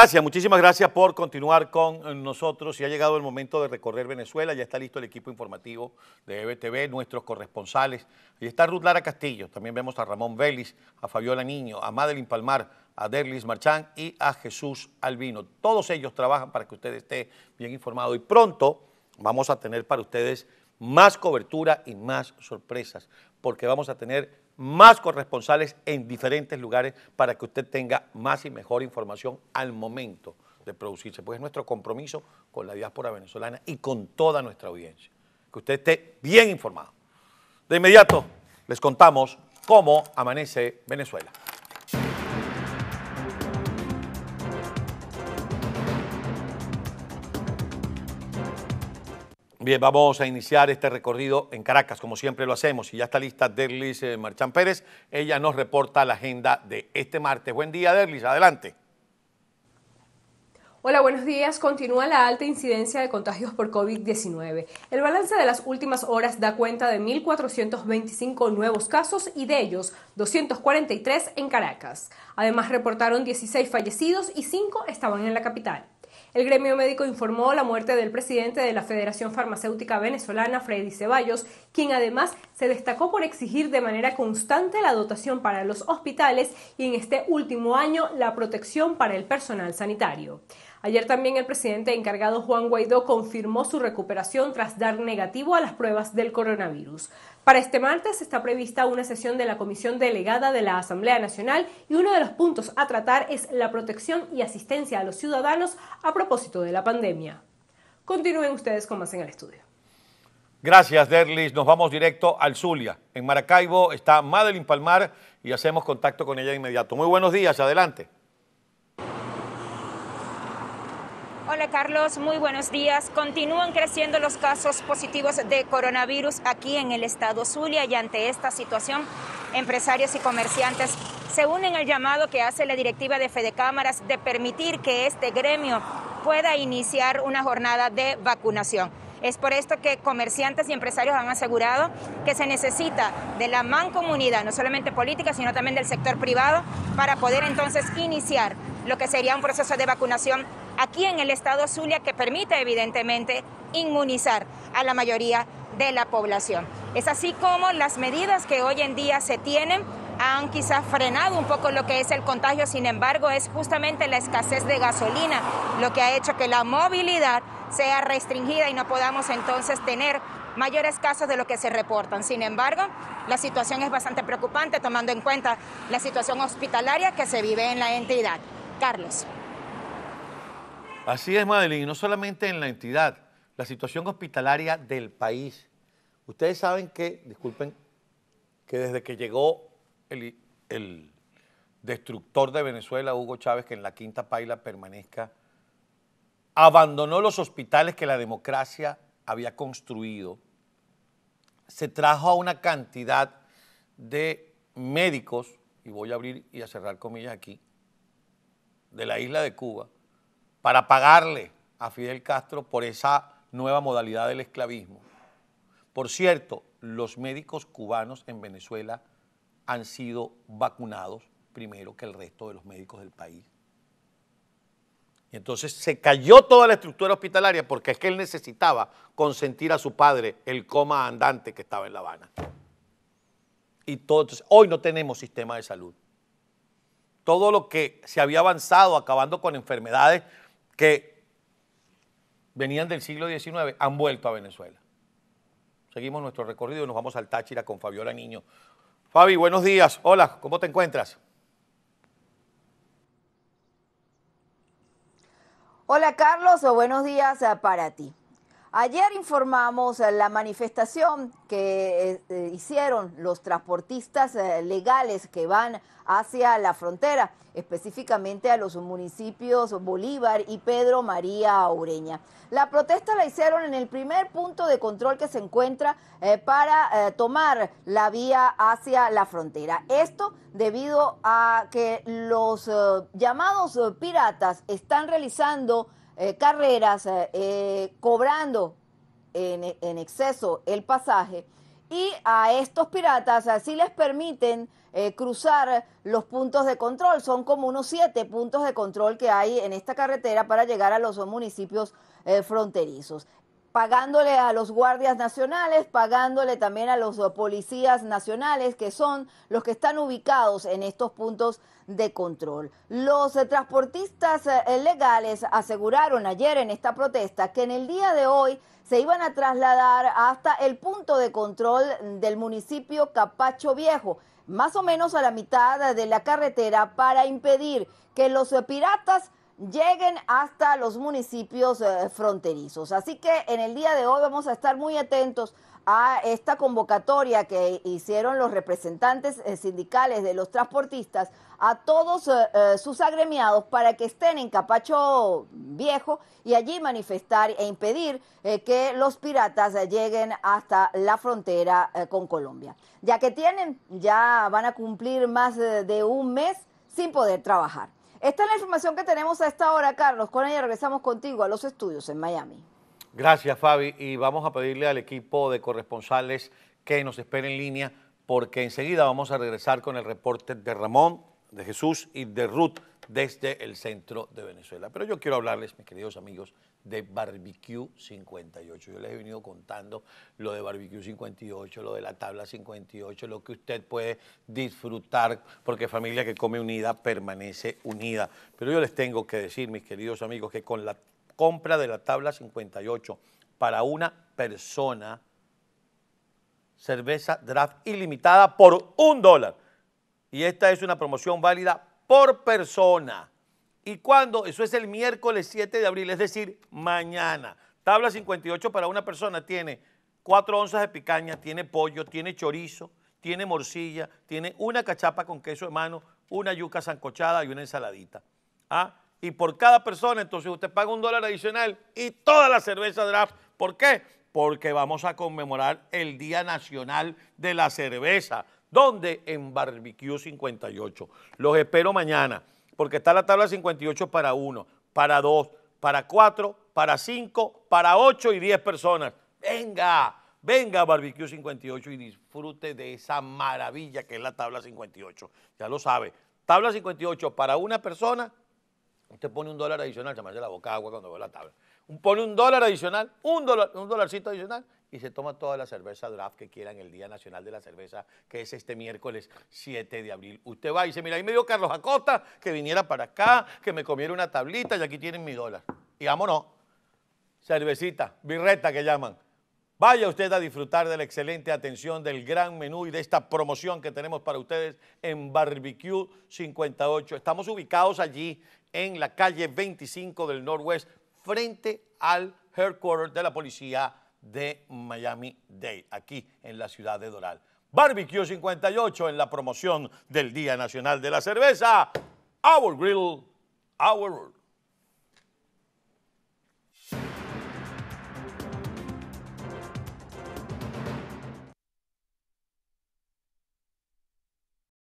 Gracias, muchísimas gracias por continuar con nosotros. Y ha llegado el momento de recorrer Venezuela. Ya está listo el equipo informativo de EBTV, nuestros corresponsales. Y está Ruth Lara Castillo. También vemos a Ramón Vélez, a Fabiola Niño, a Madeline Palmar, a Derlis Marchán y a Jesús Albino. Todos ellos trabajan para que usted esté bien informado. Y pronto vamos a tener para ustedes más cobertura y más sorpresas, porque vamos a tener más corresponsales en diferentes lugares para que usted tenga más y mejor información al momento de producirse, pues es nuestro compromiso con la diáspora venezolana y con toda nuestra audiencia, que usted esté bien informado. De inmediato les contamos cómo amanece Venezuela. Bien, vamos a iniciar este recorrido en Caracas, como siempre lo hacemos. Y ya está lista Derlis eh, Marchán Pérez. Ella nos reporta la agenda de este martes. Buen día, Derlis. Adelante. Hola, buenos días. Continúa la alta incidencia de contagios por COVID-19. El balance de las últimas horas da cuenta de 1.425 nuevos casos y de ellos 243 en Caracas. Además, reportaron 16 fallecidos y 5 estaban en la capital. El gremio médico informó la muerte del presidente de la Federación Farmacéutica Venezolana, Freddy Ceballos, quien además se destacó por exigir de manera constante la dotación para los hospitales y en este último año la protección para el personal sanitario. Ayer también el presidente encargado Juan Guaidó confirmó su recuperación tras dar negativo a las pruebas del coronavirus. Para este martes está prevista una sesión de la Comisión Delegada de la Asamblea Nacional y uno de los puntos a tratar es la protección y asistencia a los ciudadanos a propósito de la pandemia. Continúen ustedes con más en el estudio. Gracias, Derlis. Nos vamos directo al Zulia. En Maracaibo está Madeline Palmar y hacemos contacto con ella de inmediato. Muy buenos días, adelante. Hola Carlos, muy buenos días. Continúan creciendo los casos positivos de coronavirus aquí en el estado Zulia y ante esta situación, empresarios y comerciantes se unen al llamado que hace la directiva de Fede Cámaras de permitir que este gremio pueda iniciar una jornada de vacunación. Es por esto que comerciantes y empresarios han asegurado que se necesita de la mancomunidad, no solamente política, sino también del sector privado, para poder entonces iniciar lo que sería un proceso de vacunación aquí en el estado Zulia que permite evidentemente inmunizar a la mayoría de la población. Es así como las medidas que hoy en día se tienen han quizás frenado un poco lo que es el contagio, sin embargo es justamente la escasez de gasolina lo que ha hecho que la movilidad sea restringida y no podamos entonces tener mayores casos de lo que se reportan. Sin embargo, la situación es bastante preocupante tomando en cuenta la situación hospitalaria que se vive en la entidad. Carlos. Así es, Madeline, no solamente en la entidad, la situación hospitalaria del país. Ustedes saben que, disculpen, que desde que llegó el, destructor de Venezuela, Hugo Chávez, que en la quinta paila permanezca, abandonó los hospitales que la democracia había construido, se trajo a una cantidad de médicos, y voy a abrir y a cerrar comillas aquí, de la isla de Cuba, para pagarle a Fidel Castro por esa nueva modalidad del esclavismo. Por cierto, los médicos cubanos en Venezuela han sido vacunados primero que el resto de los médicos del país. Y entonces se cayó toda la estructura hospitalaria porque es que él necesitaba consentir a su padre el coma andante que estaba en La Habana. Y todo, hoy no tenemos sistema de salud. Todo lo que se había avanzado acabando con enfermedades que venían del siglo XIX han vuelto a Venezuela. Seguimos nuestro recorrido y nos vamos al Táchira con Fabiola Niño. Fabi, buenos días. Hola, ¿cómo te encuentras? Hola Carlos, buenos días eh, para ti. Ayer informamos eh, la manifestación que eh, hicieron los transportistas legales que van hacia la frontera, específicamente a los municipios Bolívar y Pedro María Ureña. La protesta la hicieron en el primer punto de control que se encuentra eh, para eh, tomar la vía hacia la frontera. Esto debido a que los eh, llamados piratas están realizando carreras cobrando en, en exceso el pasaje y a estos piratas así les permiten eh, cruzar los puntos de control. Son como unos siete puntos de control que hay en esta carretera para llegar a los municipios eh, fronterizos pagándole a los guardias nacionales, pagándole también a los policías nacionales, que son los que están ubicados en estos puntos de control. Los eh, transportistas legales aseguraron ayer en esta protesta que en el día de hoy se iban a trasladar hasta el punto de control del municipio Capacho Viejo, más o menos a la mitad de la carretera, para impedir que los piratas lleguen hasta los municipios eh, fronterizos. Así que en el día de hoy vamos a estar muy atentos a esta convocatoria que hicieron los representantes eh, sindicales de los transportistas a todos eh, sus agremiados para que estén en Capacho Viejo y allí manifestar e impedir que los piratas lleguen hasta la frontera con Colombia. Ya que tienen, ya van a cumplir más de un mes sin poder trabajar. Esta es la información que tenemos a esta hora, Carlos. Con ella regresamos contigo a los estudios en Miami. Gracias, Fabi. Y vamos a pedirle al equipo de corresponsales que nos espere en línea porque enseguida vamos a regresar con el reporte de Ramón, de Jesús y de Ruth desde el centro de Venezuela. Pero yo quiero hablarles, mis queridos amigos, de Barbecue 58. Yo les he venido contando lo de Barbecue 58, lo de la tabla 58, lo que usted puede disfrutar, porque familia que come unida permanece unida. Pero yo les tengo que decir, mis queridos amigos, que con la compra de la tabla 58 para una persona, cerveza draft ilimitada por un dólar. Y esta es una promoción válida por persona. ¿Y cuándo? Eso es el miércoles 7 de abril, es decir, mañana. Tabla 58 para una persona tiene 4 onzas de picaña, tiene pollo, tiene chorizo, tiene morcilla, tiene una cachapa con queso de mano, una yuca sancochada y una ensaladita. ¿Ah? Y por cada persona, entonces usted paga un dólar adicional y toda la cerveza draft. ¿Por qué? Porque vamos a conmemorar el Día Nacional de la Cerveza. ¿Dónde? En Barbecue 58. Los espero mañana porque está la tabla 58 para 1, para 2, para 4, para 5, para 8 y 10 personas. Venga, venga a Barbecue 58 y disfrute de esa maravilla que es la tabla 58. Ya lo sabe. Tabla 58 para una persona, usted pone un dólar adicional, se la boca agua cuando ve la tabla. Pone un dólar adicional, un, dólar, un dólarcito adicional y se toma toda la cerveza draft que quieran el Día Nacional de la Cerveza, que es este miércoles 7 de abril. Usted va y dice, mira, ahí me dio Carlos Acosta que viniera para acá, que me comiera una tablita y aquí tienen mi dólar. Y vámonos, cervecita, birreta que llaman. Vaya usted a disfrutar de la excelente atención del gran menú y de esta promoción que tenemos para ustedes en Barbecue 58. Estamos ubicados allí en la calle 25 del Northwest, frente al headquarters de la policía de Miami-Dade, aquí en la ciudad de Doral. Barbecue 58 en la promoción del Día Nacional de la Cerveza. Our Grill, Our